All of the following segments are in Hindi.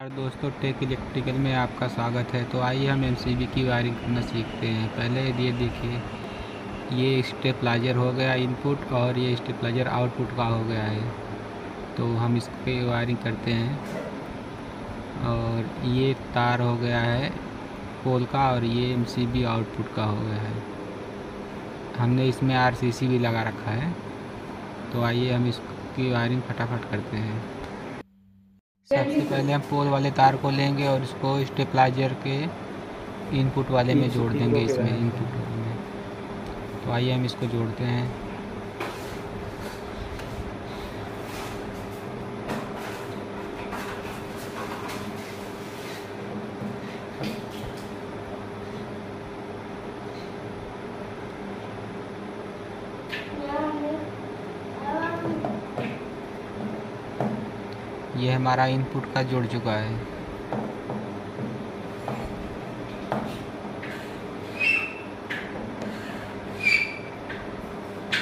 नमस्कार दोस्तों टेक इलेक्ट्रिकल में आपका स्वागत है। तो आइए हम एमसीबी की वायरिंग करना सीखते हैं। पहले ये देखिए, ये स्टेपलाइजर हो गया इनपुट और ये स्टेपलाइजर आउटपुट का हो गया है। तो हम इस पे वायरिंग करते हैं और ये तार हो गया है पोल का और ये एमसीबी आउटपुट का हो गया है। हमने इसमें आरसीसी भी लगा रखा है। तो आइए हम इसकी वायरिंग फटाफट करते हैं। सबसे पहले हम पोल वाले तार को लेंगे और इसको स्टेपलाइजर के इनपुट वाले में जोड़ देंगे इसमें इनपुट में। तो आइए हम इसको जोड़ते हैं। ये हमारा इनपुट का जुड़ चुका है।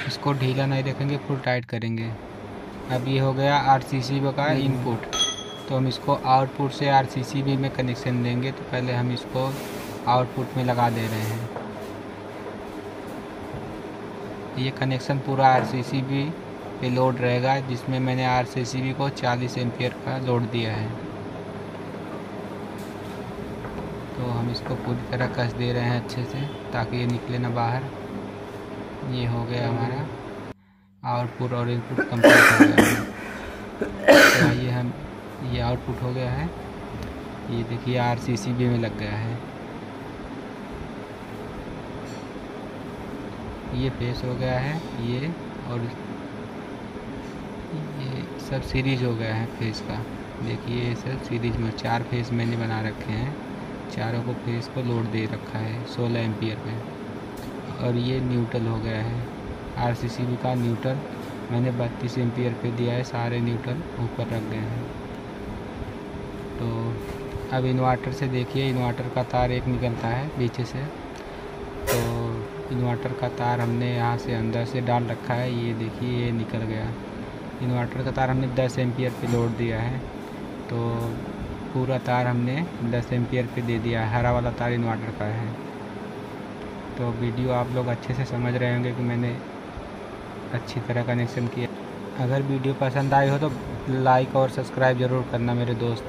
इसको ढीला नहीं रखेंगे फुल टाइट करेंगे। अब ये हो गया आर सी सी का इनपुट तो हम इसको आउटपुट से आर सी सी में कनेक्शन देंगे तो पहले हम इसको आउटपुट में लगा दे रहे हैं। ये कनेक्शन पूरा आर सी सी पे लोड रहेगा, जिसमें मैंने आर सी सी बी को 40 एम्पियर का लोड दिया है। तो हम इसको पूरी तरह कस दे रहे हैं अच्छे से, ताकि ये निकले ना बाहर। ये हो गया हमारा। आउटपुट और इनपुट कंप्लीट हो गया। है तो आइए हम, ये आउटपुट हो गया है। ये देखिए आर सी में लग गया है। ये फेस हो गया है, ये और ये सब सीरीज़ हो गया है फेस का। देखिए, ये सब सीरीज़ में चार फेस मैंने बना रखे हैं। चारों को फेस को लोड दे रखा है सोलह एम्पियर में। और ये न्यूट्रल हो गया है। आर सी सी बी का न्यूट्रल मैंने बत्तीस एम्पियर पे दिया है, सारे न्यूट्रल ऊपर रख गए हैं। तो अब इन्वर्टर से देखिए इन्वर्टर का तार एक निकलता है पीछे से। तो इन्वर्टर का तार हमने यहाँ से अंदर से डाल रखा है, ये देखिए, ये निकल गया। इन्वर्टर का तार हमने 10 एम्पियर पे लोड दिया है। तो पूरा तार हमने 10 एम्पियर पे दे दिया है। हरा वाला तार इन्वर्टर का है। तो वीडियो आप लोग अच्छे से समझ रहे होंगे कि मैंने अच्छी तरह कनेक्शन किया। अगर वीडियो पसंद आई हो तो लाइक और सब्सक्राइब ज़रूर करना मेरे दोस्त।